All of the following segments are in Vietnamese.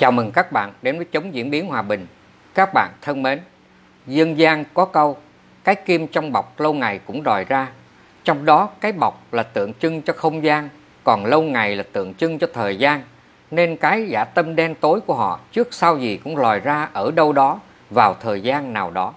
Chào mừng các bạn đến với chống diễn biến hòa bình. Các bạn thân mến, dân gian có câu cái kim trong bọc lâu ngày cũng đòi ra. Trong đó cái bọc là tượng trưng cho không gian, còn lâu ngày là tượng trưng cho thời gian. Nên cái giả tâm đen tối của họ trước sau gì cũng lòi ra ở đâu đó vào thời gian nào đó.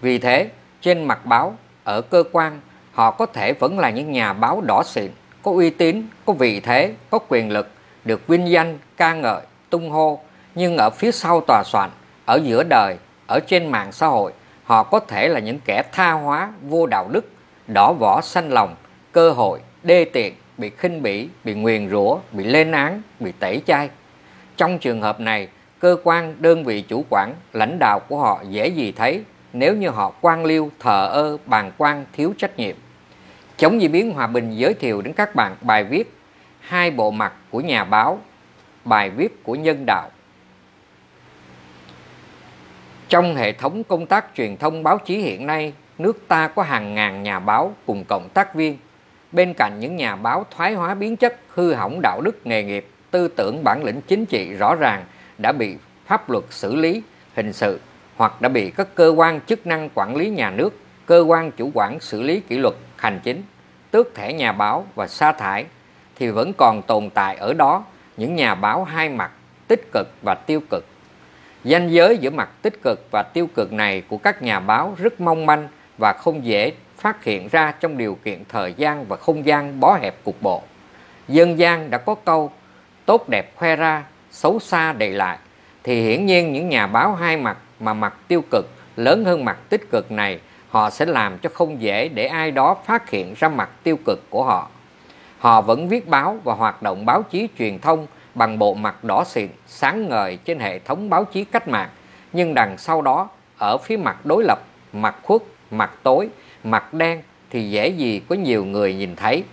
Vì thế, trên mặt báo, ở cơ quan, họ có thể vẫn là những nhà báo đỏ xịn, có uy tín, có vị thế, có quyền lực, được vinh danh, ca ngợi, tung hô, nhưng ở phía sau tòa soạn, ở giữa đời, ở trên mạng xã hội, họ có thể là những kẻ tha hóa, vô đạo đức, đỏ vỏ xanh lòng, cơ hội, đê tiện, bị khinh bỉ, bị nguyền rủa, bị lên án, bị tẩy chay. Trong trường hợp này, cơ quan, đơn vị chủ quản, lãnh đạo của họ dễ gì thấy nếu như họ quan liêu, thờ ơ, bàn quan, thiếu trách nhiệm. Chống di biến hòa bình giới thiệu đến các bạn bài viết Hai bộ mặt của nhà báo, bài viết của nhân đạo. Trong hệ thống công tác truyền thông báo chí hiện nay, nước ta có hàng ngàn nhà báo cùng cộng tác viên. Bên cạnh những nhà báo thoái hóa biến chất, hư hỏng đạo đức nghề nghiệp, tư tưởng bản lĩnh chính trị rõ ràng đã bị pháp luật xử lý hình sự hoặc đã bị các cơ quan chức năng quản lý nhà nước, cơ quan chủ quản xử lý kỷ luật hành chính, tước thẻ nhà báo và sa thải thì vẫn còn tồn tại ở đó những nhà báo hai mặt tích cực và tiêu cực. Danh giới giữa mặt tích cực và tiêu cực này của các nhà báo rất mong manh và không dễ phát hiện ra trong điều kiện thời gian và không gian bó hẹp cục bộ. Dân gian đã có câu tốt đẹp khoe ra, xấu xa đầy lại thì hiển nhiên những nhà báo hai mặt mà mặt tiêu cực lớn hơn mặt tích cực này họ sẽ làm cho không dễ để ai đó phát hiện ra mặt tiêu cực của họ. Họ vẫn viết báo và hoạt động báo chí truyền thông bằng bộ mặt đỏ xịn, sáng ngời trên hệ thống báo chí cách mạng, nhưng đằng sau đó, ở phía mặt đối lập, mặt khuất, mặt tối, mặt đen thì dễ gì có nhiều người nhìn thấy.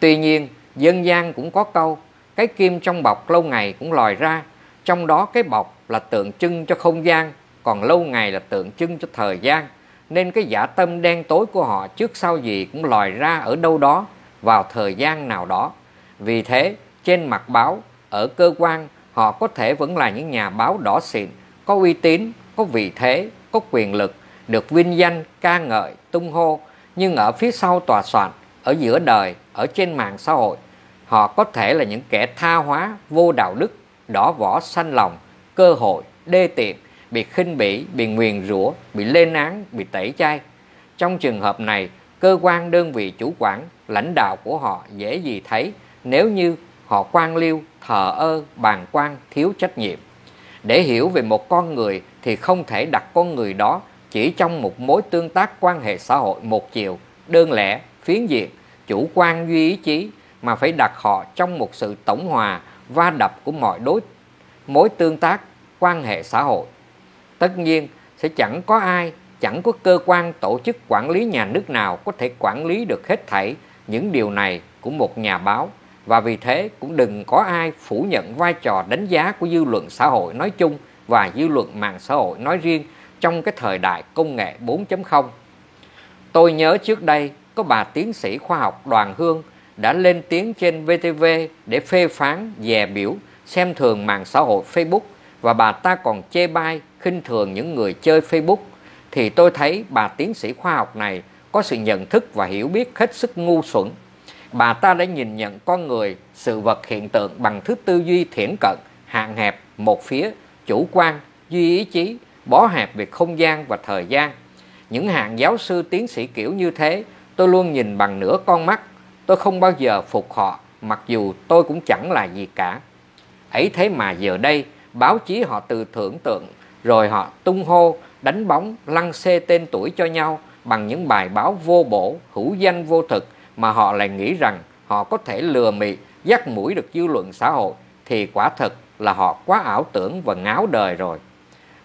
Tuy nhiên, dân gian cũng có câu, cái kim trong bọc lâu ngày cũng lòi ra, trong đó cái bọc là tượng trưng cho không gian, còn lâu ngày là tượng trưng cho thời gian, nên cái giả tâm đen tối của họ trước sau gì cũng lòi ra ở đâu đó vào thời gian nào đó. Vì thế, trên mặt báo, ở cơ quan, họ có thể vẫn là những nhà báo đỏ xịn, có uy tín, có vị thế, có quyền lực, được vinh danh, ca ngợi, tung hô, nhưng ở phía sau tòa soạn, ở giữa đời, ở trên mạng xã hội, họ có thể là những kẻ tha hóa, vô đạo đức, đỏ vỏ xanh lòng, cơ hội, đê tiện, bị khinh bỉ, bị nguyền rủa, bị lên án, bị tẩy chay. Trong trường hợp này, cơ quan đơn vị chủ quản, lãnh đạo của họ dễ gì thấy nếu như họ quan liêu, thờ ơ, bàn quan, thiếu trách nhiệm. Để hiểu về một con người thì không thể đặt con người đó chỉ trong một mối tương tác quan hệ xã hội một chiều, đơn lẻ, phiến diện, chủ quan duy ý chí mà phải đặt họ trong một sự tổng hòa, va đập của mọi đối mối tương tác quan hệ xã hội. Tất nhiên sẽ chẳng có ai, chẳng có cơ quan tổ chức quản lý nhà nước nào có thể quản lý được hết thảy. Những điều này của một nhà báo. Và vì thế cũng đừng có ai phủ nhận vai trò đánh giá của dư luận xã hội nói chung và dư luận mạng xã hội nói riêng trong cái thời đại công nghệ 4.0. Tôi nhớ trước đây có bà tiến sĩ khoa học Đoàn Hương đã lên tiếng trên VTV để phê phán, dè biểu, xem thường mạng xã hội Facebook. Và bà ta còn chê bai, khinh thường những người chơi Facebook thì tôi thấy bà tiến sĩ khoa học này có sự nhận thức và hiểu biết hết sức ngu xuẩn. Bà ta đã nhìn nhận con người, sự vật hiện tượng bằng thứ tư duy thiển cận, hạn hẹp, một phía, chủ quan, duy ý chí, bó hẹp về không gian và thời gian. Những hạng giáo sư tiến sĩ kiểu như thế, tôi luôn nhìn bằng nửa con mắt. Tôi không bao giờ phục họ, mặc dù tôi cũng chẳng là gì cả. Ấy thế mà giờ đây, báo chí họ từ thưởng tượng, rồi họ tung hô, đánh bóng, lăng xê tên tuổi cho nhau bằng những bài báo vô bổ, hữu danh vô thực mà họ lại nghĩ rằng họ có thể lừa mị, dắt mũi được dư luận xã hội thì quả thật là họ quá ảo tưởng và ngáo đời rồi.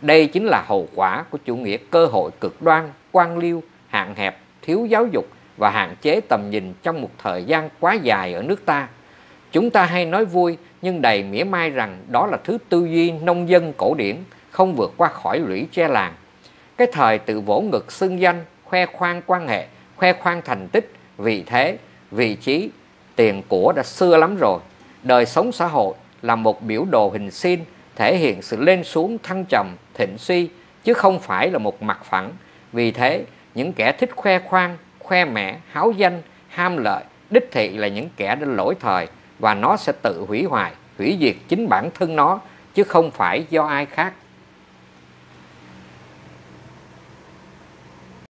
Đây chính là hậu quả của chủ nghĩa cơ hội cực đoan, quan liêu, hạn hẹp, thiếu giáo dục và hạn chế tầm nhìn trong một thời gian quá dài ở nước ta. Chúng ta hay nói vui nhưng đầy mỉa mai rằng đó là thứ tư duy nông dân cổ điển, không vượt qua khỏi lũy tre làng. Cái thời tự vỗ ngực xưng danh, khoe khoang quan hệ, khoe khoang thành tích, vị thế, vị trí, tiền của đã xưa lắm rồi. Đời sống xã hội là một biểu đồ hình xin thể hiện sự lên xuống thăng trầm, thịnh suy, chứ không phải là một mặt phẳng. Vì thế, những kẻ thích khoe khoang, khoe mẽ, háo danh, ham lợi, đích thị là những kẻ đã lỗi thời và nó sẽ tự hủy hoại, hủy diệt chính bản thân nó chứ không phải do ai khác.